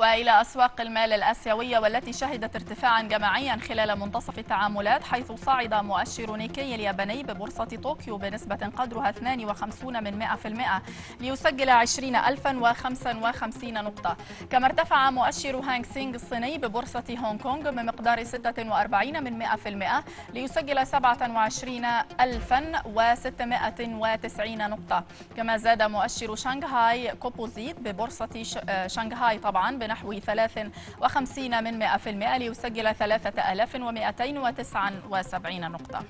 وإلى أسواق المال الآسيوية والتي شهدت ارتفاعا جماعيا خلال منتصف التعاملات حيث صعد مؤشر نيكي الياباني ببورصة طوكيو بنسبة قدرها 52 من 100% ليسجل 20055 نقطة. كما ارتفع مؤشر هانغ سينغ الصيني ببورصة هونغ كونغ بمقدار 46 من 100% ليسجل 27690 نقطة. كما زاد مؤشر شنغهاي كوبوزيت ببورصة شنغهاي طبعا بنحو 53 من 100% ليسجل 3279 نقطة.